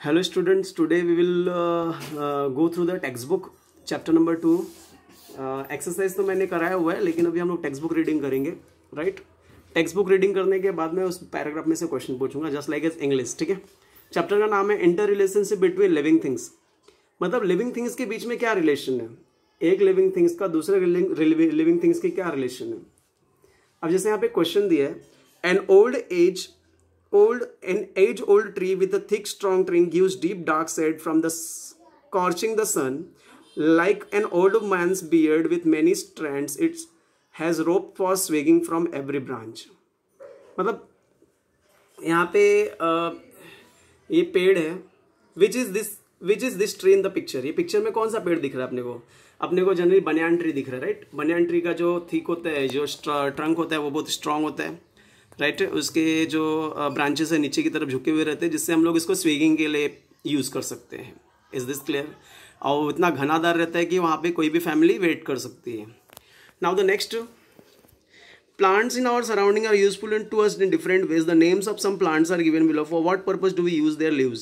Hello students, today we will uh, uh, go through textbook chapter number two exercise तो मैंने कराया हुआ है लेकिन अभी हम लोग टेक्स्ट बुक रीडिंग करेंगे राइट टेक्स्ट बुक रीडिंग करने के बाद मैं उस पैराग्राफ में से क्वेश्चन पूछूँगा जस्ट लाइक एज इंग्लिश ठीक है? चैप्टर का नाम है interrelationship between living things मतलब लिविंग थिंग्स के बीच में क्या रिलेशन है? एक लिविंग थिंग्स का दूसरे लिविंग थिंग्स की क्या रिलेशन है? अब जैसे यहाँ पे क्वेश्चन दिया है an old age old an age old tree with a thick strong trunk gives deep dark shade from the scorching the sun like an old man's beard with many strands it has rope for swinging from every branch मतलब यहाँ पे आ, ये पेड़ है which is this which is this tree in the picture ये picture में कौन सा पेड़ दिख रहा है अपने को अपने को जनरली बनियान ट्री दिख रहा है राइट बनियान ट्री का जो थिक होता है जो ट्रंक होता है वो बहुत स्ट्रांग होता है राइट, उसके जो ब्रांचेस है नीचे की तरफ़ झुके हुए रहते हैं, जिससे हम लोग इसको स्विगिंग के लिए यूज़ कर सकते हैं। इज़ दिस क्लियर और इतना घनादार रहता है कि वहाँ पे कोई भी फैमिली वेट कर सकती है। Now the next plants in our surrounding are useful to us in different ways. The names of some plants are given below. For what purpose do we use their leaves?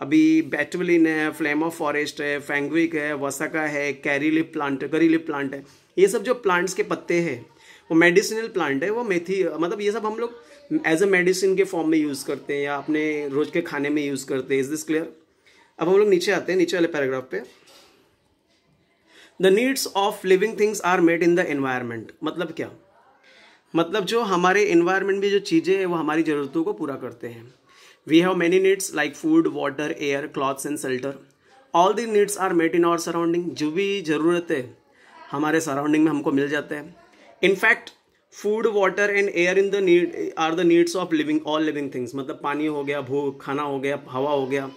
अभी बैटवलिन है flame off forest है फैंगविक है, वसाका है curry leaf plant curry leaf plant है। ये सब जो प्लांट्स के पत्ते हैं वो मेडिसिनल प्लांट है, वो मेथी मतलब ये सब हम लोग एज अ मेडिसिन के फॉर्म में यूज़ करते हैं या अपने रोज के खाने में यूज़ करते हैं इज़ दिस क्लियर अब हम लोग नीचे आते हैं, नीचे वाले पैराग्राफ पे। The needs of living things are made in the environment मतलब क्या? मतलब जो हमारे इन्वायरमेंट में जो चीज़ें हैं, वो हमारी ज़रूरतों को पूरा करते हैं। We have many needs like food water air clothes and shelter all the needs are made in our surrounding जो भी ज़रूरत है हमारे सराउंडिंग में हमको मिल जाता है। In fact food water and air in the need are the needs of living all living things मतलब पानी हो गया, भूख, खाना हो गया, हवा हो गया,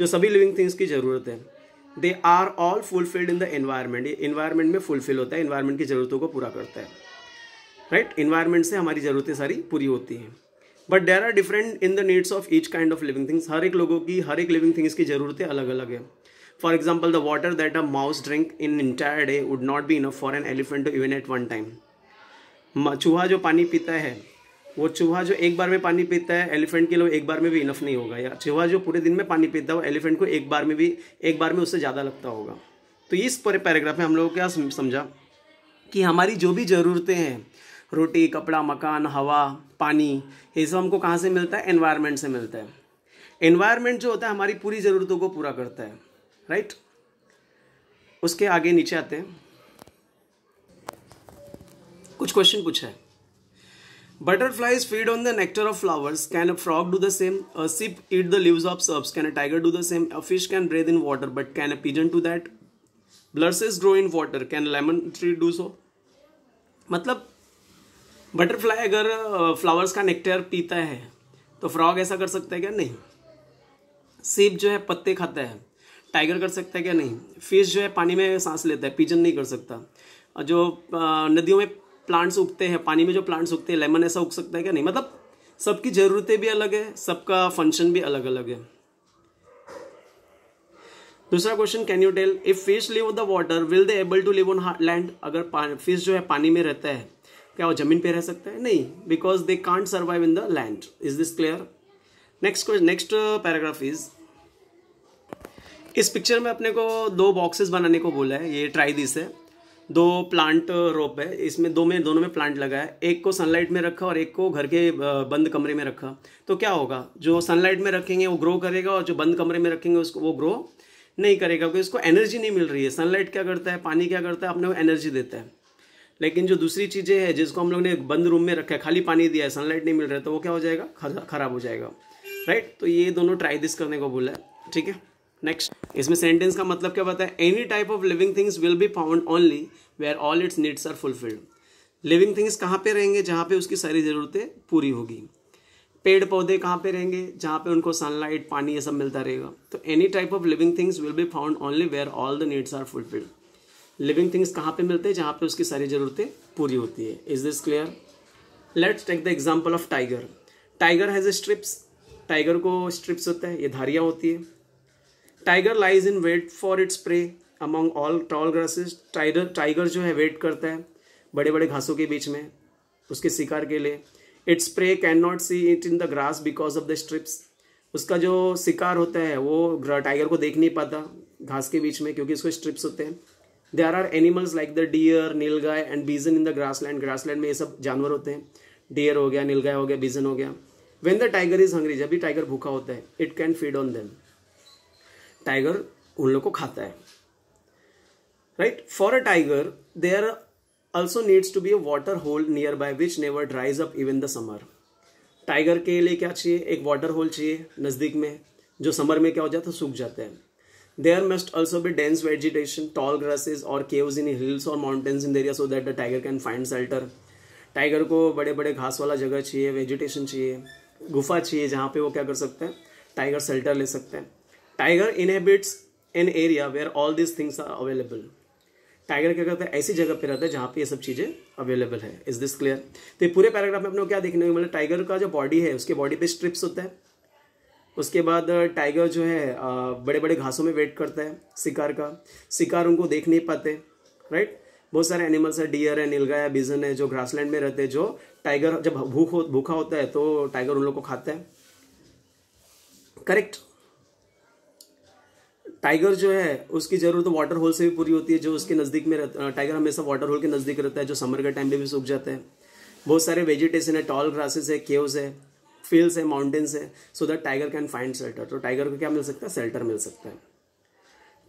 जो सभी लिविंग थिंग्स की ज़रूरत है। They are all fulfilled in the environment environment में फुलफिल होता है इन्वायरमेंट की ज़रूरतों को पूरा करता है। Right right? इन्वायरमेंट से हमारी ज़रूरतें सारी पूरी होती हैं। But there are different in the needs of each kind of living things हर एक लोगों की, हर एक लिविंग थिंग्स की ज़रूरतें अलग अलग है for example the water that a mouse drink in entire day would not be enough for an elephant even at one time चूहा जो पानी पीता है, वो चूहा जो एक बार में पानी पीता है, एलिफेंट के लिए एक बार में भी इनफ नहीं होगा। या चूहा जो पूरे दिन में पानी पीता है, वो एलिफेंट को एक बार में भी एक बार में उससे ज़्यादा लगता होगा। तो इस पूरे पैराग्राफ में हम लोग क्या समझा? कि हमारी जो भी ज़रूरतें हैं, रोटी, कपड़ा, मकान, हवा, पानी, ये सब हमको कहाँ से मिलता है? एनवायरनमेंट से मिलता है। एनवायरनमेंट जो होता है, हमारी पूरी ज़रूरतों को पूरा करता है। राइट उसके आगे नीचे आते हैं। कुछ क्वेश्चन पूछा है। Butterflies feed on the nectar of flowers can a frog do the same a sheep eat the leaves of shrubs can a tiger do the same a fish can breathe in water but can a pigeon to that ब्लर्सेस grow in water can lemon tree do so मतलब butterfly अगर flowers का nectar पीता है तो frog ऐसा कर सकता है क्या? नहीं। सिप जो है, पत्ते खाता है। टाइगर कर सकता है क्या? नहीं। फ़िश जो है, पानी में सांस लेता है। पिजन नहीं कर सकता। जो नदियों में प्लांट्स उगते हैं, पानी में जो प्लांट्स उगते हैं लेमन ऐसा उग सकता है क्या? नहीं मतलब सबकी ज़रूरतें भी अलग है, सबका फ़ंक्शन भी अलग अलग है। दूसरा question can you tell if fish live the water will they able to live on land अगर फ़िश जो है पानी में रहता है, क्या वो ज़मीन पे रह सकता है? नहीं because they can't survive in the land is this clear next question next paragraph is इस पिक्चर में अपने को दो बॉक्सेस बनाने को बोला है, ये ट्राई दिस है। दो प्लांट रोप है। इसमें दो में, दोनों में प्लांट लगा है। एक को सनलाइट में रखा और एक को घर के बंद कमरे में रखा। तो क्या होगा? जो सनलाइट में रखेंगे, वो ग्रो करेगा और जो बंद कमरे में रखेंगे, उसको, वो ग्रो नहीं करेगा क्योंकि उसको एनर्जी नहीं मिल रही है। सनलाइट क्या करता है? पानी क्या करता है? अपने को एनर्जी देता है। लेकिन जो दूसरी चीज़ें हैं, जिसको हम लोग ने बंद रूम में रखा है, खाली पानी दिया है सनलाइट नहीं मिल रहा है तो वो क्या हो जाएगा? खराब हो जाएगा। राइट तो ये दोनों ट्राई दिस करने को बोला है। ठीक है? नेक्स्ट इसमें सेंटेंस का मतलब क्या बताया any type of living things will be found only where all its needs are fulfilled living things कहाँ पे रहेंगे? जहाँ पे उसकी सारी ज़रूरतें पूरी होगी। पेड़ पौधे कहाँ पे रहेंगे? जहाँ पे उनको सनलाइट पानी ये सब मिलता रहेगा। तो any type of living things will be found only where all the needs are fulfilled living things कहाँ पे मिलते हैं? जहाँ पे उसकी सारी ज़रूरतें पूरी होती है। Is this clear let's take the example of tiger tiger has a stripes tiger को स्ट्रिप्स होता है। ये धारियाँ होती है। Tiger lies in wait for its prey among all tall grasses tiger tiger जो है वेट करता है बड़े बड़े घासों के बीच में उसके शिकार के लिए। Its prey can not see it in the grass because of the stripes उसका जो शिकार होता है, वो टाइगर को देख नहीं पाता घास के बीच में क्योंकि उसको स्ट्रिप्स होते हैं। There are animals like the deer nilgai and bison in the grassland grassland में ये सब जानवर होते हैं। डियर हो गया नीलगाय हो गया बीजन हो गया। When the tiger is hungry जब भी टाइगर भूखा होता है it can feed on them tiger उन लोग को खाता है। Right for a tiger there also needs to be a water hole near by which never dries up even the summer tiger के लिए क्या चाहिए? एक वाटर होल चाहिए नज़दीक में। जो समर में क्या हो जाता है? सूख जाते हैं। There must also be dense vegetation tall grasses और केव्स इन हिल्स और mountains in area so that the tiger can find shelter tiger को बड़े बड़े घास वाला जगह चाहिए वेजिटेशन चाहिए। गुफा चाहिए जहाँ पे वो क्या कर सकते हैं? टाइगर सेल्टर ले सकते हैं। Tiger inhabits an area where all this things are available tiger क्या करता है? ऐसी जगह पे रहता है जहाँ पे ये सब चीज़ें अवेलेबल है. इज़ दिस क्लियर तो ये पूरे पैराग्राफ में अपने क्या देखने को मतलब टाइगर का जो बॉडी है, उसके बॉडी पे स्ट्रिप्स होता है. उसके बाद टाइगर जो है बड़े बड़े घासों में वेट करता है शिकार का. शिकार उनको देख नहीं पाते राइट बहुत सारे एनिमल्स है डियर है नीलगा है बिजन है, जो ग्रासलैंड में रहते हैं, जो टाइगर जब भूख हो, भूखा होता है तो टाइगर उन लोग को खाता है. करेक्ट टाइगर जो है, उसकी ज़रूरत वाटर होल से भी पूरी होती है, जो उसके नज़दीक में रहता टाइगर हमेशा वाटर होल के नज़दीक रहता है, जो समर के टाइम पे भी सूख जाता है। बहुत सारे वेजिटेशन है टॉल ग्रासेस है केव्स है फील्ड्स है माउंटेन्स है so that tiger can find shelter तो टाइगर को क्या मिल सकता है? सेल्टर मिल सकता है।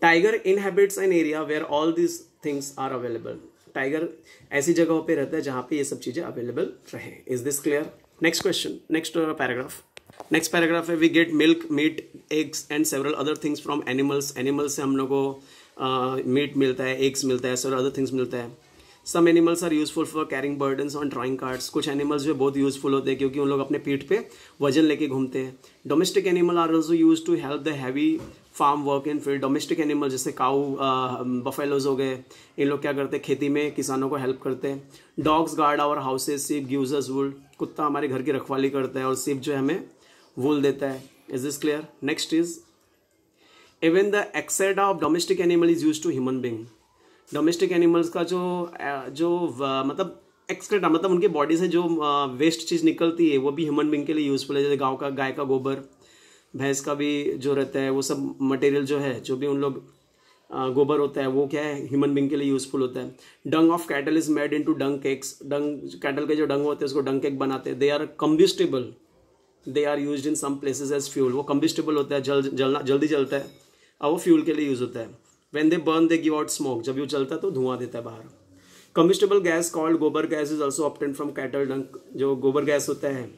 Tiger inhabits an area where all this things are available tiger ऐसी जगहों पे रहता है जहाँ पे ये सब चीज़ें अवेलेबल रहे। Is this clear next question next paragraph next paragraph है we get milk meat eggs and several other things from animals animals से हम लोग को मीट uh, मिलता है एग्स मिलता है सेवरल अदर थिंग्स मिलता है. Some animals are useful for carrying burden on drawing carts कुछ एनिमल्स जो बहुत यूजफुल होते हैं क्योंकि उन लोग अपने पीठ पे वज़न लेके घूमते हैं. Domestic animal are also use to help the heavy farm work in field domestic animal जैसे काऊ बफेलोज हो गए इन लोग क्या करते हैं? खेती में किसानों को हेल्प करते हैं. Dogs guard our houses sheep gives wool कुत्ता हमारे घर की रखवाली करता है और सिप जो है हमें वुल देता है। Is this clear next is even the excreta of domestic animal is use to human being domestic animals का जो जो मतलब एक्सक्रेटा मतलब उनकी बॉडी से जो वेस्ट चीज़ निकलती है, वो भी ह्यूमन बींग के लिए यूज़फुल है। जैसे गाँव का, गाय का गोबर, भैंस का भी जो रहता है, वो सब मटेरियल जो है, जो भी उन लोग गोबर होता है, वो क्या है ह्यूमन बींग के लिए यूजफुल होता है। Dung of cattle is made into dung cakes dung cattle के जो डंग होते हैं, उसको डंग केक बनाते हैं। They are combustible they are use in some places as fuel वो कम्बिस्टेबल होता है, जल, जलना, जल्दी जलता है। और वो फ्यूल के लिए यूज़ होता है। When they burn they give out smoke जब वो चलता है तो धुआँ देता है बाहर। Combustible gas called gobar gas is also obtained from cattle dung जो गोबर गैस होता है,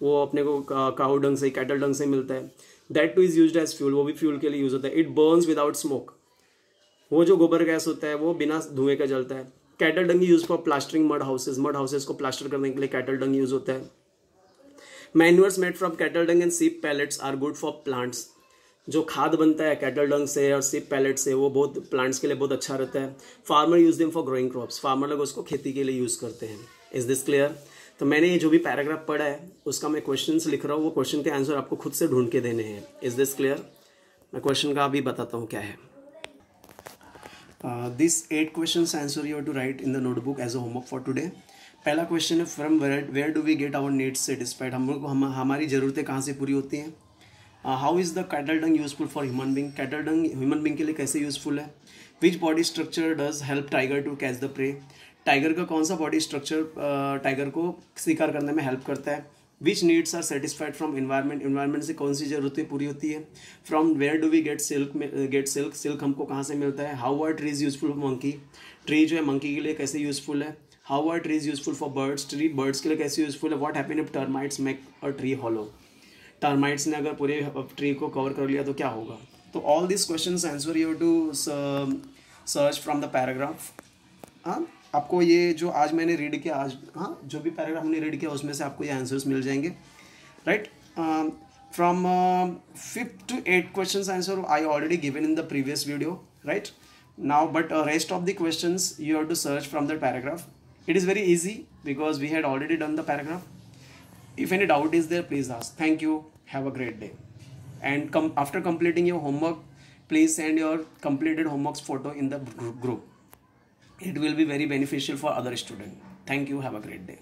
वो अपने को काउ डंग से कैटल डंग से मिलता है। That too is use as fuel वो भी फ्यूल के लिए यूज़ होता है। इट बर्न्स विदाउट स्मोक वो जो गोबर गैस होता है, वो बिना धुएँ का जलता है। Cattle dung use for plastering mud houses mud houses को प्लास्टर करने के लिए कैटल डंग यूज़ होता है। Manures made from cattle dung and sheep pellets are good for plants जो खाद बनता है कैटल डंग से और सिप पैलेट से, वो बहुत प्लांट्स के लिए बहुत अच्छा रहता है। Farmer use them for growing crops farmer लोग उसको खेती के लिए यूज़ करते हैं। इज़ दिस क्लियर तो मैंने ये जो भी पैराग्राफ पढ़ा है, उसका मैं क्वेश्चन लिख रहा हूँ। वो क्वेश्चन के आंसर आपको खुद से ढूंढ के देने हैं। इज़ दिस क्लियर मैं क्वेश्चन का अभी बताता हूँ क्या है। This eight question answer you to write in the notebook as a homework for today पहला क्वेश्चन है from where do we get our needs satisfied हम लोग को हम, हमारी ज़रूरतें कहाँ से पूरी होती हैं? How is the cattle dung useful for human being cattle dung human being के लिए कैसे यूजफुल है? Which body structure does help tiger to catch the prey tiger का कौन सा बॉडी स्ट्रक्चर टाइगर को शिकार करने में हेल्प करता है? Which needs are satisfied from environment environment से कौन सी जरूरतें पूरी होती है? From where do we get silk get silk silk हमको कहाँ से मिलता है? How are trees useful monkey tree जो है मंकी के लिए कैसे यूजफुल है? How are trees useful for birds tree birds के लिए कैसे यूजफुल है? What happen if termites make a tree hollow termites ने अगर पूरे ट्री को कवर कर लिया तो क्या होगा? तो all this question answer you to search from the paragraph हाँ आपको ये जो आज मैंने रीड किया, आज हाँ जो भी पैराग्राफ हमने रीड किया, उसमें से आपको ये आंसर्स मिल जाएँगे। Right from fifth to eight question answer I already given in the previous video right now but rest of the question you have to search from the paragraph it is very easy because we had already done the paragraph. If any doubt is there please ask. Thank you. Have a great day. And come after completing your homework please send your completed homeworks photo in the group. It will be very beneficial for other students thank you. Have a great day